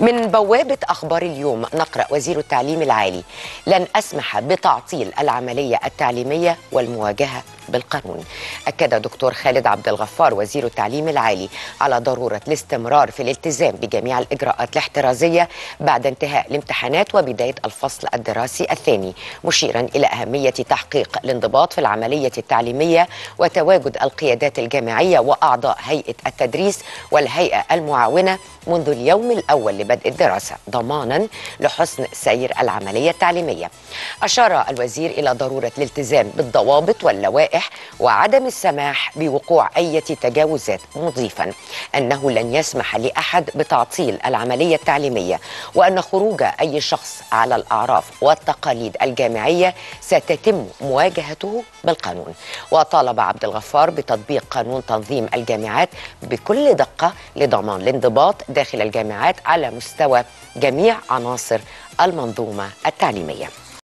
من بوابة أخبار اليوم نقرأ وزير التعليم العالي لن أسمح بتعطيل العملية التعليمية والمواجهة بالقانون. أكد دكتور خالد عبد الغفار وزير التعليم العالي على ضرورة الاستمرار في الالتزام بجميع الإجراءات الاحترازية بعد انتهاء الامتحانات وبداية الفصل الدراسي الثاني مشيرا إلى أهمية تحقيق الانضباط في العملية التعليمية وتواجد القيادات الجامعية وأعضاء هيئة التدريس والهيئة المعاونة منذ اليوم الأول لبدء الدراسة ضمانا لحسن سير العملية التعليمية. أشار الوزير إلى ضرورة الالتزام بالضوابط واللوائح وعدم السماح بوقوع أي تجاوزات مضيفا أنه لن يسمح لأحد بتعطيل العملية التعليمية وأن خروج أي شخص على الأعراف والتقاليد الجامعية ستتم مواجهته بالقانون. وطالب عبد الغفار بتطبيق قانون تنظيم الجامعات بكل دقة لضمان الانضباط داخل الجامعات على مستوى جميع عناصر المنظومة التعليمية.